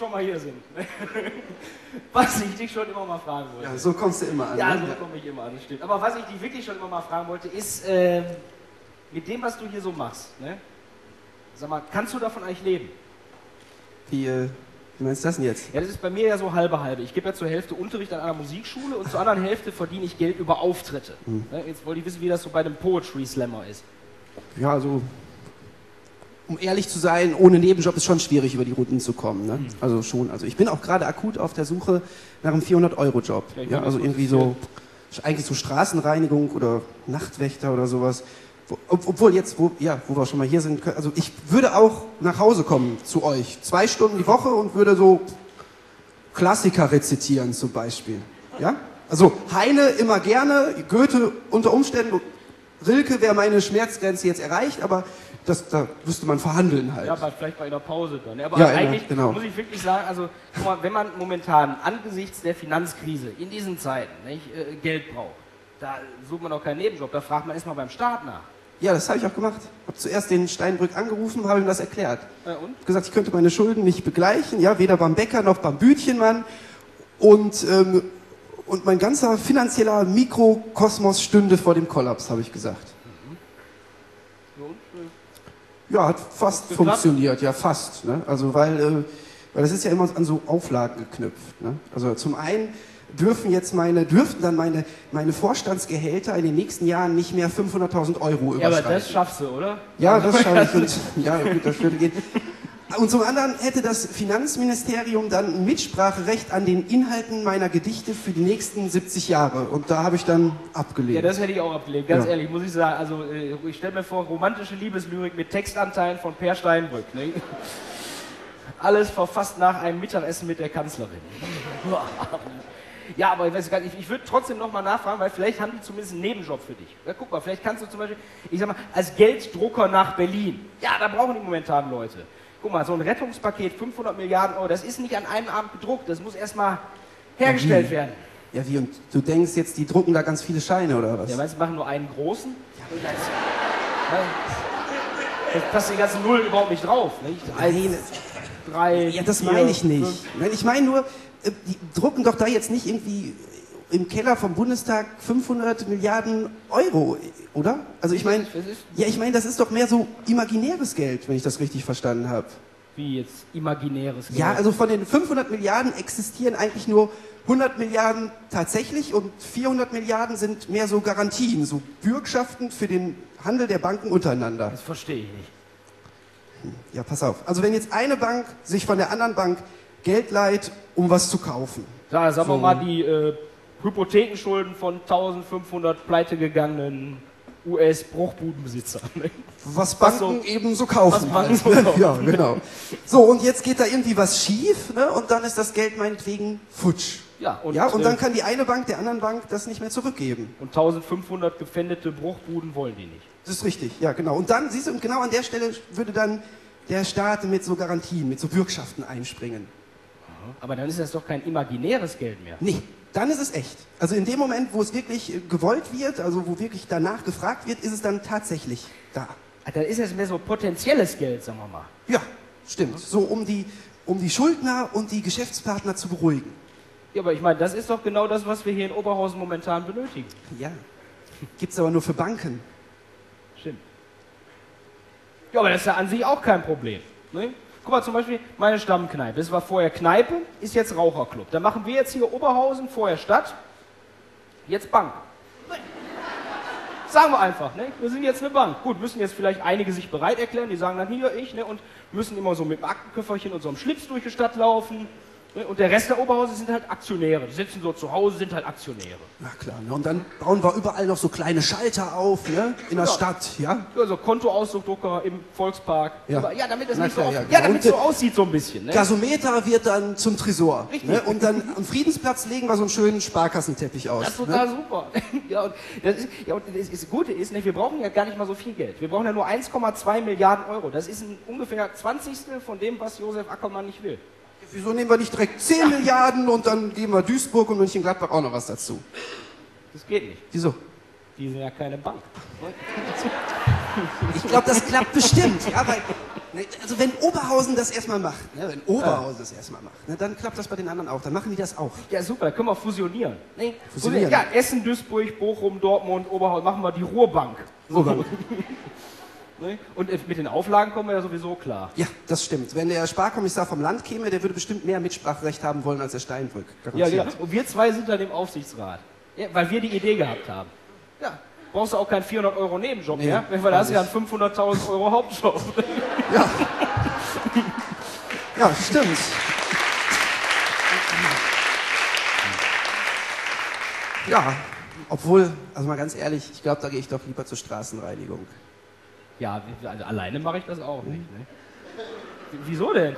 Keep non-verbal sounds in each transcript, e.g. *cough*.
schon mal hier sind. *laughs* was ich dich schon immer mal fragen wollte. Ja, so kommst du immer an. Ja, ne? so komme ich immer an, das stimmt. Aber was ich dich wirklich schon immer mal fragen wollte, ist, ähm, mit dem, was du hier so machst, ne? Sag mal, kannst du davon eigentlich leben? Wie, äh, wie meinst du das denn jetzt? Ja, das ist bei mir ja so halbe halbe. Ich gebe ja zur Hälfte Unterricht an einer Musikschule und zur anderen Hälfte verdiene ich Geld über Auftritte. Hm. Ne? Jetzt wollte ich wissen, wie das so bei einem Poetry Slammer ist. Ja, also, um ehrlich zu sein, ohne Nebenjob ist schon schwierig, über die Runden zu kommen. Ne? Also schon. Also ich bin auch gerade akut auf der Suche nach einem 400-Euro-Job. Ja, also irgendwie so, eigentlich so Straßenreinigung oder Nachtwächter oder sowas. Wo- ob- Obwohl jetzt, wo, ja, wo wir schon mal hier sind, also ich würde auch nach Hause kommen zu euch. Zwei Stunden die Woche und würde so Klassiker rezitieren zum Beispiel. Ja? Also Heine immer gerne, Goethe unter Umständen, Rilke wäre meine Schmerzgrenze jetzt erreicht, aber das, da müsste man verhandeln halt. Ja, aber vielleicht bei einer Pause dann. Aber Ja, eigentlich genau. muss ich wirklich sagen, also guck mal, wenn man momentan angesichts der Finanzkrise in diesen Zeiten nicht, äh, Geld braucht, da sucht man auch keinen Nebenjob, da fragt man erstmal beim Staat nach. Ja, das habe ich auch gemacht. Habe zuerst den Steinbrück angerufen, habe ihm das erklärt. Äh, und? Hab gesagt, ich könnte meine Schulden nicht begleichen, ja, weder beim Bäcker noch beim Bütchenmann. Und, ähm, und mein ganzer finanzieller Mikrokosmos stünde vor dem Kollaps, habe ich gesagt. So, und, äh, Ja, hat fast Geklappt? funktioniert, ja, fast. Ne? Also, weil, äh, weil das ist ja immer an so Auflagen geknüpft. Ne? Also zum einen dürfen jetzt meine, dürften dann meine, meine Vorstandsgehälter in den nächsten Jahren nicht mehr 500.000 Euro Ja, aber überschreiten. das schaffst du, oder? Ja, das schaffe ich. *laughs* Und, ja, gut, das würde gehen. Und zum anderen hätte das Finanzministerium dann Mitspracherecht an den Inhalten meiner Gedichte für die nächsten 70 Jahre. Und da habe ich dann abgelehnt. Ja, das hätte ich auch abgelehnt, ganz Ja. ehrlich, muss ich sagen. Also, äh, ich stelle mir vor, romantische Liebeslyrik mit Textanteilen von Per Steinbrück. Ne? *laughs* Alles verfasst nach einem Mittagessen mit der Kanzlerin. *laughs* Ja, aber ich weiß gar nicht, ich würde trotzdem nochmal nachfragen, weil vielleicht haben die zumindest einen Nebenjob für dich. Ja, guck mal, vielleicht kannst du zum Beispiel, ich sag mal, als Gelddrucker nach Berlin. Ja, da brauchen die momentan Leute. Guck mal, so ein Rettungspaket, 500 Milliarden Euro, das ist nicht an einem Abend gedruckt, das muss erstmal hergestellt werden. ja, wie? Und du denkst jetzt, die drucken da ganz viele Scheine, oder was? Ja, meinst du, machen nur einen großen? Ja, das, das passt die ganzen Nullen überhaupt nicht drauf. Nicht? Eins, drei, Ja, das meine ich nicht. fünf. Nein, ich meine nur, äh, die drucken doch da jetzt nicht irgendwie im Keller vom Bundestag 500 Milliarden Euro, oder? Also ich meine, Das ist- ja, ich meine, das ist doch mehr so imaginäres Geld, wenn ich das richtig verstanden habe. Wie jetzt imaginäres Geld. Ja, also von den 500 Milliarden existieren eigentlich nur 100 Milliarden tatsächlich und 400 Milliarden sind mehr so Garantien, so Bürgschaften für den Handel der Banken untereinander. Das verstehe ich nicht. Ja, pass auf. Also wenn jetzt eine Bank sich von der anderen Bank Geld leiht, um was zu kaufen. Ja, sagen wir So. mal, die äh, Hypothekenschulden von 1500 pleitegegangenen US-Bruchbudenbesitzer. Was Was Banken eben so kaufen. was Banken so halt, ne? kaufen. Ja, genau. So, und jetzt geht da irgendwie was schief, ne? und dann ist das Geld meinetwegen futsch. Ja, und, ja, und dann äh, kann die eine Bank der anderen Bank das nicht mehr zurückgeben. und 1500 gepfändete Bruchbuden wollen die nicht. Das ist richtig, ja, genau. Und dann, siehst du, genau an der Stelle würde dann der Staat mit so Garantien, mit so Bürgschaften einspringen. Aber dann ist das doch kein imaginäres Geld mehr. Nee, dann ist es echt. Also in dem Moment, wo es wirklich äh, gewollt wird, also wo wirklich danach gefragt wird, ist es dann tatsächlich da. Ah, Dann ist das mehr so potenzielles Geld, sagen wir mal. Ja, stimmt. So um die, um die Schuldner und die Geschäftspartner zu beruhigen. Ja, aber ich meine, das ist doch genau das, was wir hier in Oberhausen momentan benötigen. Ja. Gibt's aber nur für Banken. Stimmt. Ja, aber das ist ja an sich auch kein Problem. Ne? Guck mal, zum Beispiel meine Stammkneipe. Das war vorher Kneipe, ist jetzt Raucherclub. Da machen wir jetzt hier Oberhausen, vorher Stadt, jetzt Bank. Sagen wir einfach, ne? wir sind jetzt eine Bank. Gut, müssen jetzt vielleicht einige sich bereit erklären, die sagen dann hier, ich, ne? und müssen immer so mit dem Aktenköfferchen und so einem Schlips durch die Stadt laufen. Ne? Und der Rest der Oberhausen sind halt Aktionäre. Die sitzen so zu Hause, sind halt Aktionäre. Na klar, ne? Und dann bauen wir überall noch so kleine Schalter auf, ne? In der Ja. Stadt, ja? Also Kontoausdruckdrucker im Volkspark. Ja. Ja, damit Na nicht so, klar, auf, ja, ja, genau. damit so aussieht so ein bisschen. Ne? Gasometer wird dann zum Tresor. Richtig. Ne? Und dann am Friedensplatz legen wir so einen schönen Sparkassenteppich aus. Das ist ne? total super. *laughs* ja, und das, ist, ja, und das, ist, das Gute ist, ne, wir brauchen ja gar nicht mal so viel Geld. Wir brauchen ja nur 1,2 Milliarden Euro. Das ist ein ungefähr 20. von dem, was Josef Ackermann nicht will. Wieso nehmen wir nicht direkt 10 Milliarden und dann geben wir Duisburg und Mönchengladbach auch noch was dazu? Das geht nicht. Wieso? Die sind ja keine Bank. Ich glaube, das klappt bestimmt. Ja, weil Ne, Also wenn Oberhausen das erstmal macht, ne, wenn Oberhausen das erstmal macht, ne, dann klappt das bei den anderen auch. Dann machen die das auch. Ja, super, da können wir fusionieren. Nee, Fusionieren. Ja, Essen, Duisburg, Bochum, Dortmund, Oberhausen, machen wir die Ruhrbank. Ruhrbank. *laughs* Ne? Und äh, mit den Auflagen kommen wir ja sowieso klar. Ja, das stimmt. Wenn der Sparkommissar vom Land käme, der würde bestimmt mehr Mitspracherecht haben wollen als der Steinbrück. Ja, genau. Und wir zwei sind dann im Aufsichtsrat. Ja, weil wir die Idee gehabt haben. Ja. Brauchst du auch keinen 400 Euro Nebenjob Nee, mehr, weil da hast du ja einen weiß 500.000 Euro Hauptjob. *laughs* Ja. ja, stimmt. Ja, obwohl, also mal ganz ehrlich, ich glaube, da gehe ich doch lieber zur Straßenreinigung. Ja, also alleine mache ich das auch nicht. Ne? Wieso denn?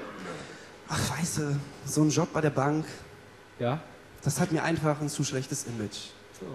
Ach, weißt du, so ein Job bei der Bank, Ja. das hat mir einfach ein zu schlechtes Image. So.